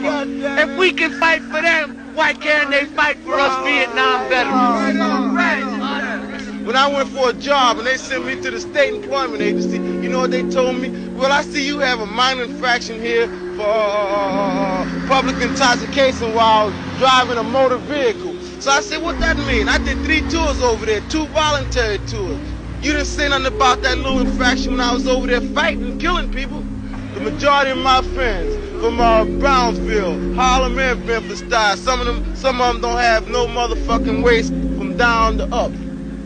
If we can fight for them, why can't they fight for us Vietnam veterans? When I went for a job and they sent me to the state employment agency, you know what they told me? Well, I see you have a minor infraction here for uh, uh, uh, uh public intoxication while driving a motor vehicle. So I said, what does that mean? I did three tours over there, two voluntary tours. You didn't say nothing about that little infraction when I was over there fighting and killing people. The majority of my friends from uh, Brownsville, Harlem, and Memphis style. Some of them, some of them don't have no motherfucking waist from down to up.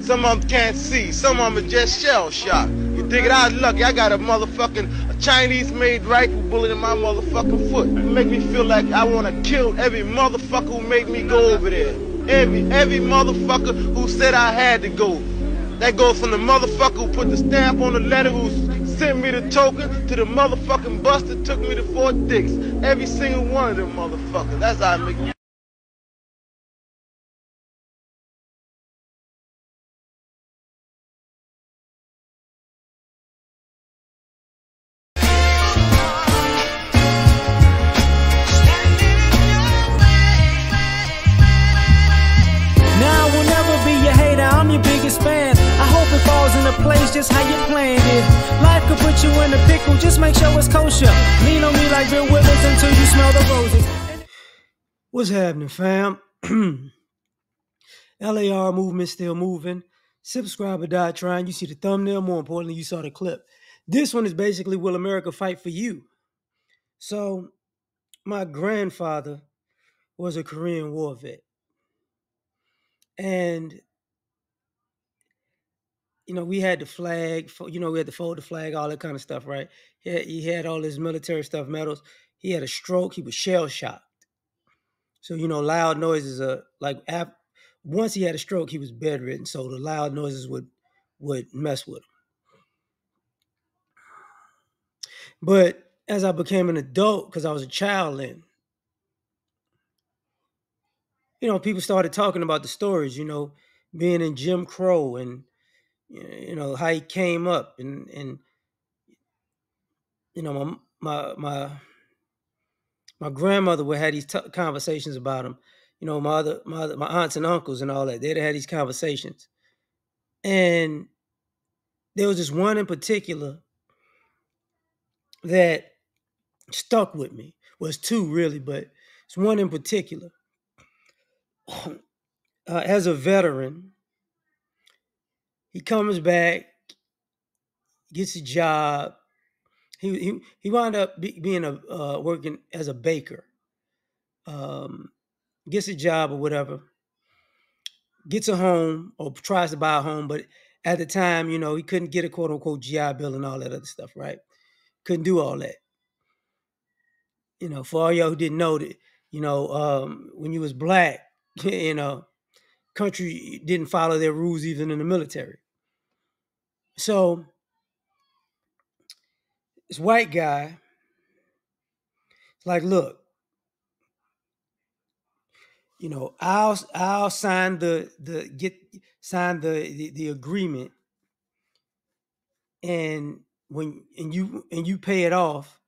Some of them can't see. Some of them are just shell shocked. You dig it? I was lucky. I got a motherfucking a Chinese-made rifle bullet in my motherfucking foot. It make me feel like I want to kill every motherfucker who made me go over there. Every every motherfucker who said I had to go. That goes from the motherfucker who put the stamp on the letter who sent me the token to the motherfucking bus that took me to Fort Dix. Every single one of them motherfuckers. That's how I make you in a pickle, just make sure it's kosher. Lean on me like Bill Withers until you smell the roses. What's happening, fam? LAR movement still moving. Subscriber died trying. You see the thumbnail. More importantly, you saw the clip. This one is basically Will America Fight for You? So, my grandfather was a Korean War vet. And, you know, we had the flag, you know, we had to fold the flag, all that kind of stuff, right? He had, he had all his military stuff, medals. He had a stroke. He was shell shocked. So, you know, loud noises are like, af- once he had a stroke, he was bedridden. So the loud noises would would mess with him. But as I became an adult, because I was a child then, you know, people started talking about the stories, you know, being in Jim Crow and you know how he came up and and you know my my my my grandmother would have these t- conversations about him. You know, my other my other, my aunts and uncles and all that. They'd have these conversations, and there was this one in particular that stuck with me. Well, two really, but it's one in particular. uh, as a veteran, he comes back, gets a job. He he he wound up be, being a uh, working as a baker. Um, gets a job or whatever. Gets a home or tries to buy a home, but at the time, you know, he couldn't get a quote unquote GI Bill and all that other stuff, right? Couldn't do all that. You know, for all y'all who didn't know that, you know, um, when you was black, you know, country didn't follow their rules even in the military. So this white guy, like, look, you know, I'll I'll sign the the get sign the the, the agreement, and when and you and you pay it off,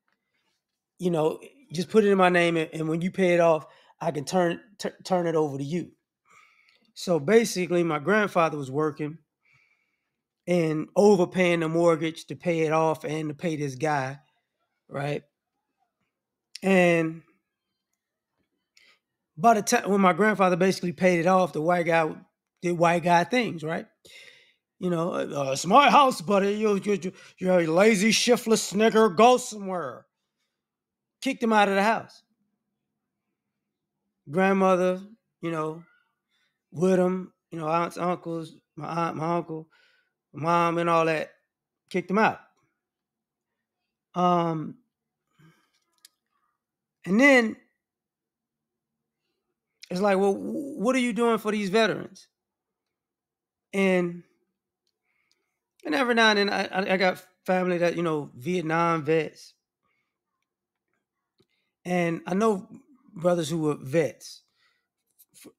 you know, just put it in my name, and, and when you pay it off, I can turn t- turn it over to you. So basically, my grandfather was working and overpaying the mortgage to pay it off and to pay this guy, right? And by the time when my grandfather basically paid it off, the white guy did white guy things, right? You know, uh, it's my house, buddy. You, you, you're a lazy, shiftless snigger. Go somewhere. Kicked him out of the house. Grandmother, you know, with him, you know, aunts, uncles, my aunt, my uncle, mom, and all that, kicked him out. Um, and then it's like, well, what are you doing for these veterans? And and every now and then, I, I I got family that you know Vietnam vets, and I know brothers who were vets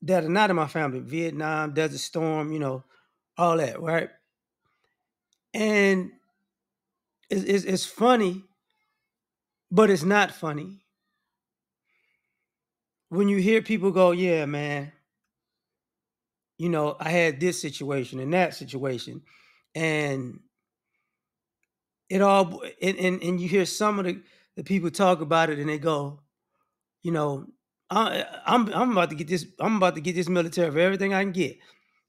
that are not in my family. Vietnam, Desert Storm, you know, all that, right? And it's, it's, it's funny, but it's not funny. When you hear people go, yeah, man, you know, I had this situation and that situation, and it all and, and, and you hear some of the, the people talk about it and they go, you know, I, I'm I'm about to get this, I'm about to get this military for everything I can get,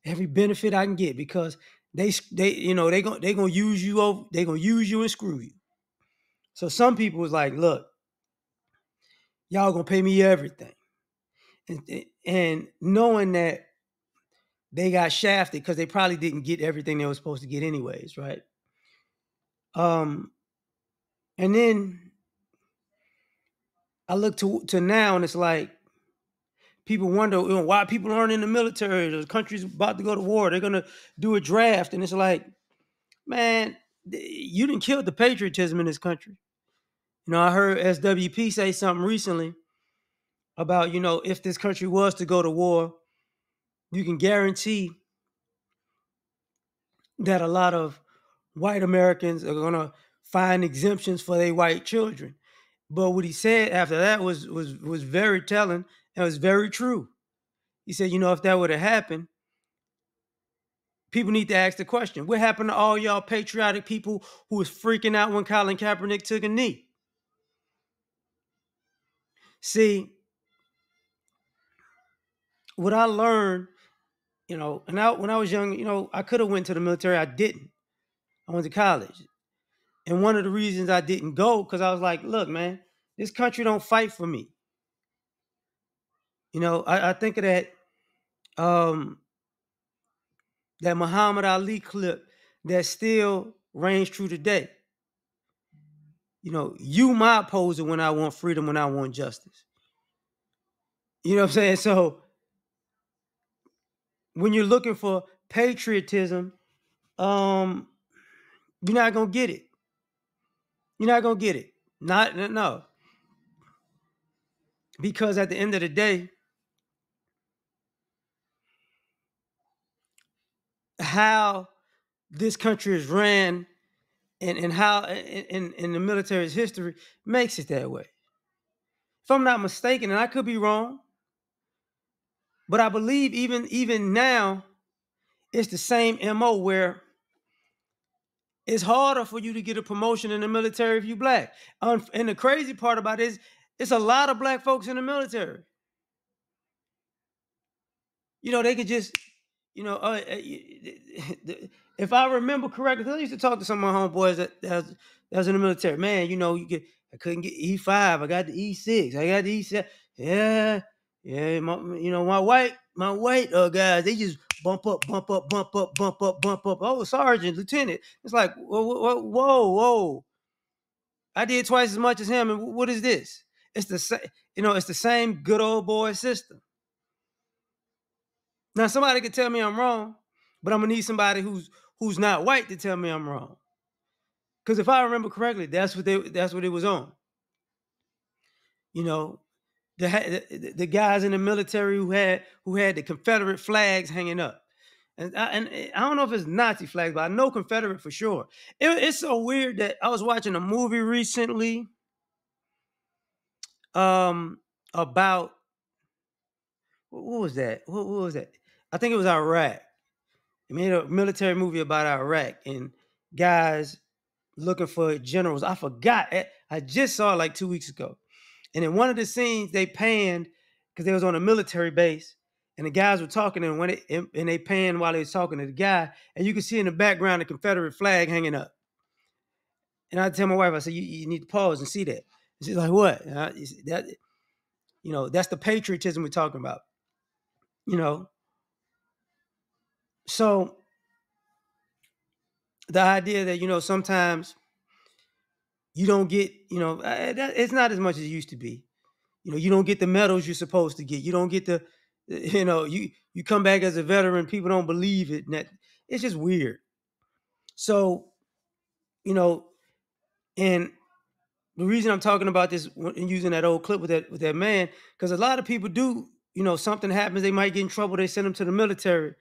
every benefit I can get, because they they you know they going they gonna use you over, they gonna use you and screw you. So some people was like, look, y'all gonna pay me everything. And, and knowing that they got shafted because they probably didn't get everything they were supposed to get anyways, right? Um, and then I look to to now, and it's like people wonder you know, why people aren't in the military. The country's about to go to war. They're gonna do a draft, and it's like, man, you didn't kill the patriotism in this country. You know, I heard SWP say something recently about you know if this country was to go to war, you can guarantee that a lot of white Americans are gonna find exemptions for their white children. But what he said after that was was was very telling and was very true. He said, you know, if that would have happened, people need to ask the question: What happened to all y'all patriotic people who was freaking out when Colin Kaepernick took a knee? See, what I learned, you know, and I, when I was young, you know, I could have went to the military. I didn't. I went to college. And one of the reasons I didn't go, because I was like, look, man, this country don't fight for me. You know, I, I think of that um that Muhammad Ali clip that still reigns true today. You know, you my opposer when I want freedom, when I want justice. You know what I'm saying? So when you're looking for patriotism, um, you're not gonna get it. You're not gonna get it. Not no. Because at the end of the day, how this country is ran and, and how in, in the military's history makes it that way. If I'm not mistaken, and I could be wrong, but I believe even even now, it's the same MO where it's harder for you to get a promotion in the military if you black. And the crazy part about it is it's a lot of black folks in the military. You know, they could just, you know, uh, uh if I remember correctly, I used to talk to some of my homeboys that, that, was, that was in the military. Man, you know, you get I couldn't get E5. I got the E6. I got the E7. Yeah, yeah. My, you know, my white, my white uh, guys, they just bump up, bump up, bump up, bump up, bump up. Oh, sergeant, lieutenant. It's like, whoa, whoa, whoa, whoa. I did twice as much as him, and what is this? It's the same, you know, it's the same good old boy system. Now, somebody could tell me I'm wrong, but I'm gonna need somebody who's who's not white to tell me I'm wrong. Because if I remember correctly, that's what they that's what it was on. You know, the, the, guys in the military who had who had the Confederate flags hanging up. And I, and I don't know if it's Nazi flags, but I know Confederate for sure. It, it's so weird that I was watching a movie recently um about what was that? What, what was that? I think it was Iraq. It made a military movie about Iraq and guys looking for generals. I forgot. I just saw it like two weeks ago. And in one of the scenes, they panned because they was on a military base, and the guys were talking, and when it, and they panned while they was talking to the guy, and you can see in the background the Confederate flag hanging up. And I tell my wife, I said, you, you need to pause and see that. And she's like, what? I, that, you know, that's the patriotism we're talking about. You know. So the idea that, you know, sometimes you don't get, you know, uh, uh, it's not as much as it used to be. You know, you don't get the medals you're supposed to get. You don't get the, uh, you know, you you come back as a veteran, people don't believe it. And that it's just weird. So, you know, and the reason I'm talking about this and using that old clip with that with that man, because a lot of people do, you know, something happens, they might get in trouble, they send them to the military.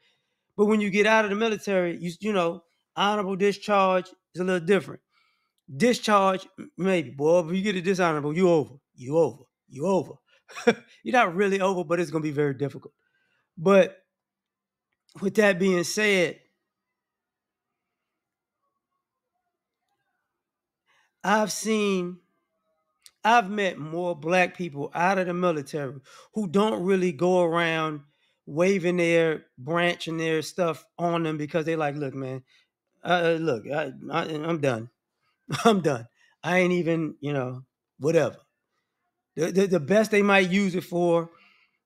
But when you get out of the military, you you know, honorable discharge is a little different. Discharge, maybe, boy. If you get a dishonorable, you over. You over. You over. you're not really over, but it's gonna be very difficult. But with that being said, I've seen, I've met more black people out of the military who don't really go around waving their branch and their stuff on them because they like, look, man, uh, look, I, I, I'm done. I'm done. I ain't even, you know, whatever. The, the, the best they might use it for,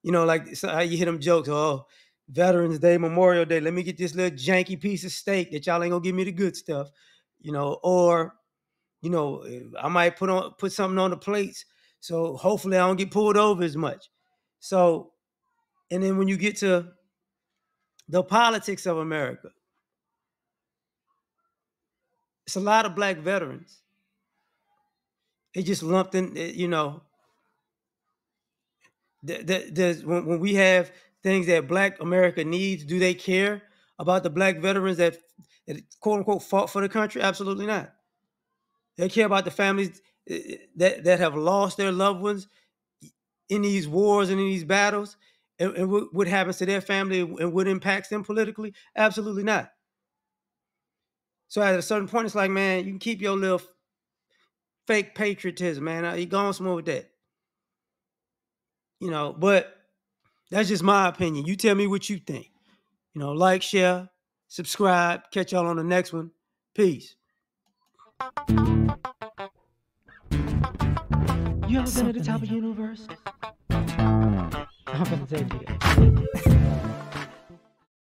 you know, like you hit them jokes, oh, Veterans Day, Memorial Day, let me get this little janky piece of steak that y'all ain't gonna give me the good stuff, you know, or you know, I might put on put something on the plates, so hopefully I don't get pulled over as much. So, and then when you get to the politics of America, it's a lot of black veterans. They just lumped in, eh, you know. There's when, when we have things that Black America needs, do they care about the Black veterans that, that quote unquote fought for the country? Absolutely not. They care about the families eh, eh, that, that have lost their loved ones in these wars and in these battles, and, and what, what happens to their family and what impacts them politically? Absolutely not. So at a certain point, it's like, man, you can keep your little fake patriotism, man. Uh, you go on somewhere with that. You know, but that's just my opinion. You tell me what you think. You know, like, share, subscribe. Catch y'all on the next one. Peace. You ever been at the top of the universe? Take you